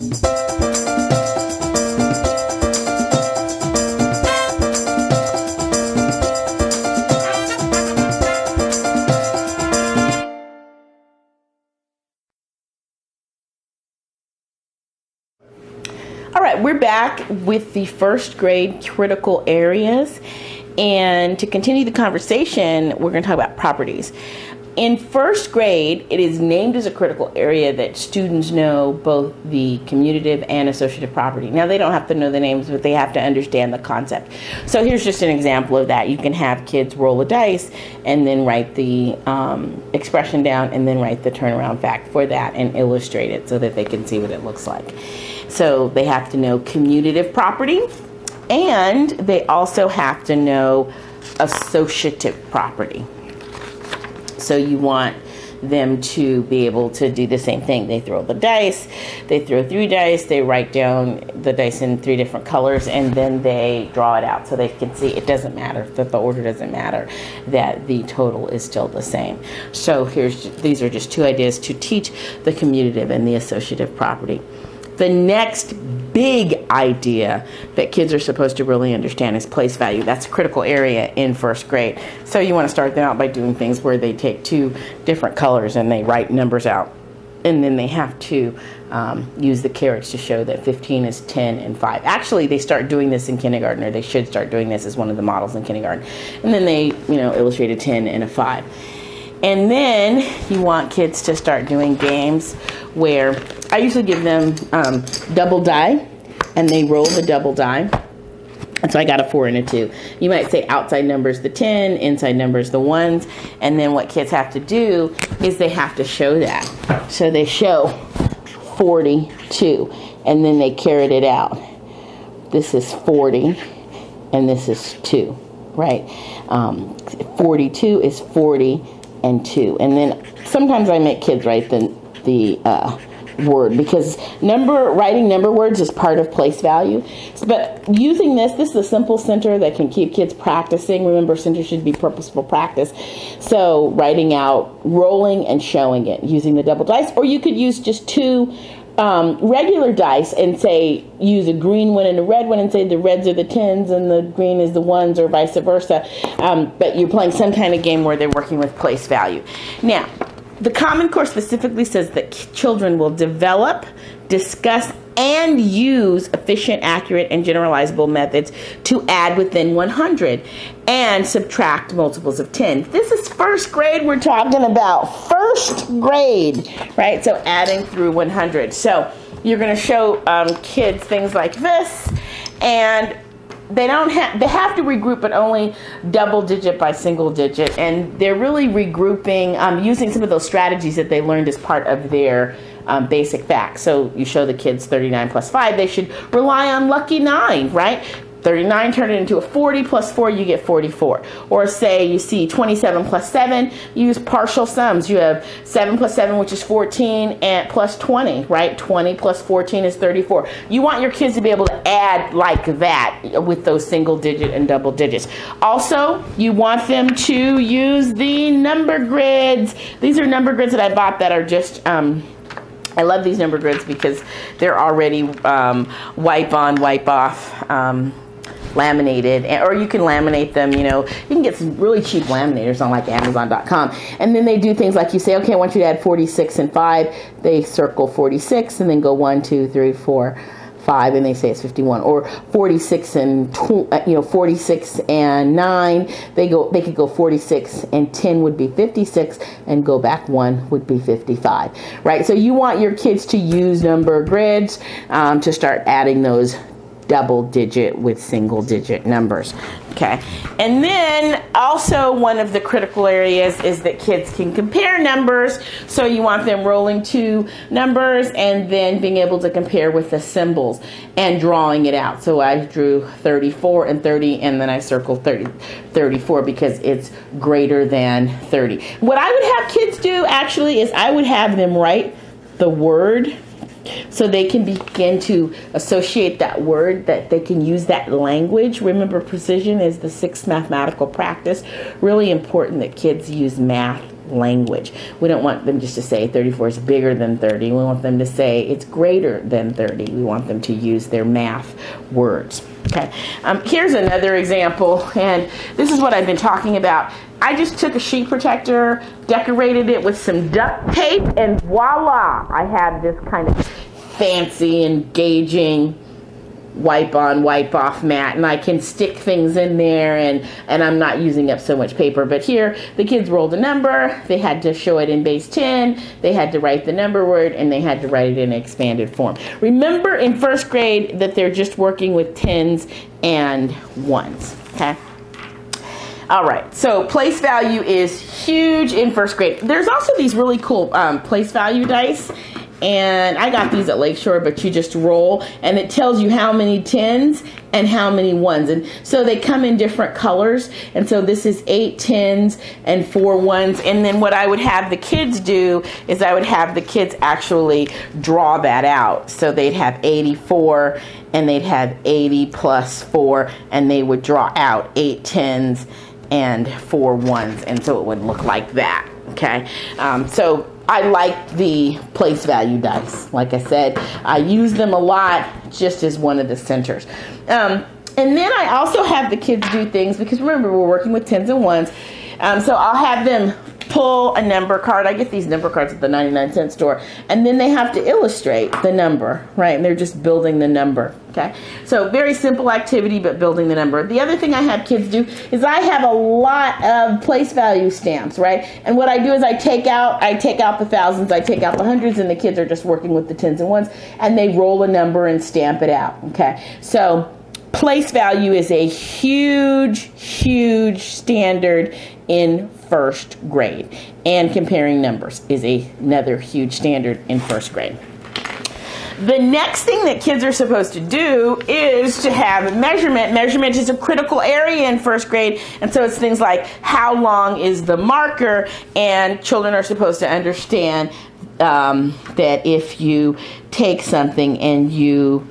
All right, we're back with the first grade critical areas. And to continue the conversation, we're going to talk about properties. In first grade, it is named as a critical area that students know both the commutative and associative property. Now, they don't have to know the names, but they have to understand the concept. So, here's just an example of that. You can have kids roll a dice and then write the um, expression down and then write the turnaround fact for that and illustrate it so that they can see what it looks like. So, they have to know commutative property and they also have to know associative property. So you want them to be able to do the same thing. They throw the dice, they throw three dice, they write down the dice in three different colors, and then they draw it out so they can see it doesn't matter, that the order doesn't matter, that the total is still the same. So here's these are just two ideas to teach the commutative and the associative property. The next big idea that kids are supposed to really understand is place value. That's a critical area in first grade. So you want to start them out by doing things where they take two different colors and they write numbers out. And then they have to um, use the carrots to show that 15 is 10 and 5. Actually, they start doing this in kindergarten, or they should start doing this as one of the models in kindergarten. And then they, you know, illustrate a 10 and a 5. And then you want kids to start doing games where I usually give them um, double die and they roll the double die. And so I got a four and a two. You might say outside numbers the 10, inside numbers the ones. And then what kids have to do is they have to show that. So they show 42 and then they carried it out. This is 40 and this is 2, right? Um, 42 is 40 and 2. And then sometimes I make kids write the, the uh, word because number writing number words is part of place value. But using this, this is a simple center that can keep kids practicing. Remember, center should be purposeful practice. So writing out, rolling, and showing it using the double dice, or you could use just two. Um, regular dice and say use a green one and a red one and say the reds are the tens and the green is the ones or vice versa. Um, but you're playing some kind of game where they're working with place value. Now the Common Core specifically says that children will develop, discuss, and use efficient, accurate, and generalizable methods to add within 100 and subtract multiples of 10. This is first grade we're talking about. First grade, right? So adding through 100. So you're going to show um, kids things like this and they don't have they have to regroup but only double digit by single digit. And they're really regrouping um, using some of those strategies that they learned as part of their um, basic facts. So you show the kids 39 plus 5 they should rely on lucky 9 right 39 turn it into a 40 plus 4 you get 44 or say you see 27 plus 7 use partial sums. You have 7 plus 7 which is 14 and plus 20 right? 20 plus 14 is 34 you want your kids to be able to add like that with those single digit and double digits. Also you want them to use the number grids. These are number grids that I bought that are just um, I love these number grids because they're already um, wipe on, wipe off. Um, laminated or you can laminate them you know. You can get some really cheap laminators on like amazon.com and then they do things like you say okay i want you to add 46 and 5 they circle 46 and then go 1 2 3 4 5 and they say it's 51 or 46 and tw- uh, you know 46 and 9 they go they could go 46 and 10 would be 56 and go back 1 would be 55 right? So you want your kids to use number grids um, to start adding those double digit with single digit numbers. Okay. And then also one of the critical areas is that kids can compare numbers. So you want them rolling two numbers and then being able to compare with the symbols and drawing it out. So I drew 34 and 30 and then I circled 30, 34 because it's greater than 30. What I would have kids do actually is I would have them write the word so they can begin to associate that word that they can use that language. Remember precision is the sixth mathematical practice. Really important that kids use math language. We don't want them just to say 34 is bigger than 30. We want them to say it's greater than 30. We want them to use their math words. Okay, um, here's another example, and this is what I've been talking about. I just took a sheet protector, decorated it with some duct tape, and voila, I have this kind of fancy, engaging wipe on wipe off mat and I can stick things in there and and I'm not using up so much paper. But here the kids rolled a number. They had to show it in base 10 they had to write the number word and they had to write it in expanded form. Remember in first grade that they're just working with tens and ones okay? All right, so place value is huge in first grade. There's also these really cool um, place value dice, and I got these at Lakeshore, but you just roll and it tells you how many tens and how many ones. And so they come in different colors. And so this is eight tens and four ones. And then what I would have the kids do is I would have the kids actually draw that out. So they'd have 84 and they'd have 80 plus four and they would draw out eight tens and four ones. And so it would look like that. Okay. Um, so I like the place value dice. Like I said, I use them a lot just as one of the centers. Um, and then I also have the kids do things because remember, we're working with tens and ones. Um, so I'll have them pull a number card. I get these number cards at the 99 cent store. And then they have to illustrate the number, right? And they're just building the number, okay? So very simple activity, but building the number. The other thing I have kids do is I have a lot of place value stamps, right? And what I do is I take out, I take out the thousands, I take out the hundreds, and the kids are just working with the tens and ones, and they roll a number and stamp it out, okay? So place value is a huge, huge standard in first grade. And comparing numbers is a, another huge standard in first grade. The next thing that kids are supposed to do is to have measurement. Measurement is a critical area in first grade, and so it's things like how long is the marker, and children are supposed to understand um, that if you take something and you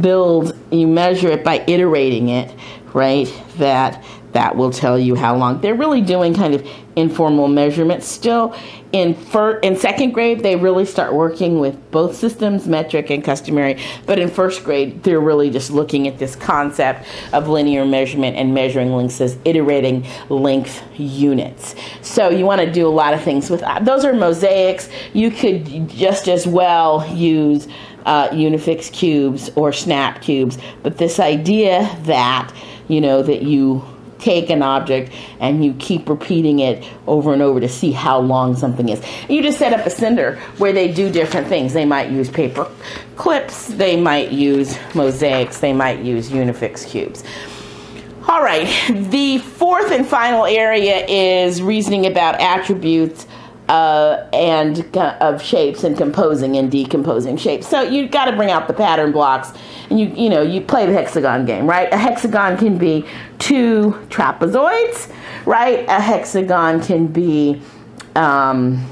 build, you measure it by iterating it, right? That that will tell you how long. They're really doing kind of informal measurements still. In fir- in second grade, they really start working with both systems, metric and customary. But in first grade, they're really just looking at this concept of linear measurement and measuring lengths as iterating length units. So you want to do a lot of things with that. Those are mosaics. You could just as well use uh, Unifix cubes or Snap cubes. But this idea that you know that you take an object and you keep repeating it over and over to see how long something is. You just set up a cinder where they do different things. They might use paper clips, they might use mosaics, they might use Unifix cubes. All right, the fourth and final area is reasoning about attributes uh, and of shapes and composing and decomposing shapes. So you got to bring out the pattern blocks, and you you know you play the hexagon game, right? A hexagon can be two trapezoids, right? A hexagon can be um,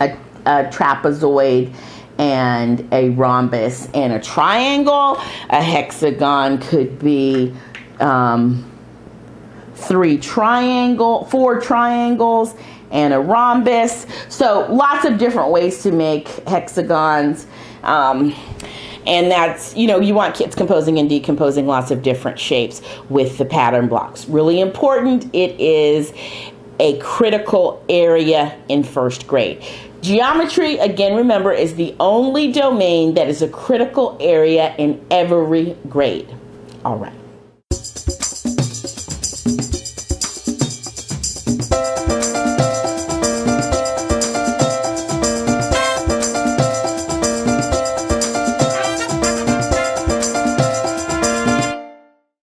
a, a trapezoid and a rhombus and a triangle. A hexagon could be um, three triangle, four triangles and a rhombus. So lots of different ways to make hexagons. Um, and that's, you know, you want kids composing and decomposing lots of different shapes with the pattern blocks. Really important. It is a critical area in first grade. Geometry, again, remember, is the only domain that is a critical area in every grade. All right.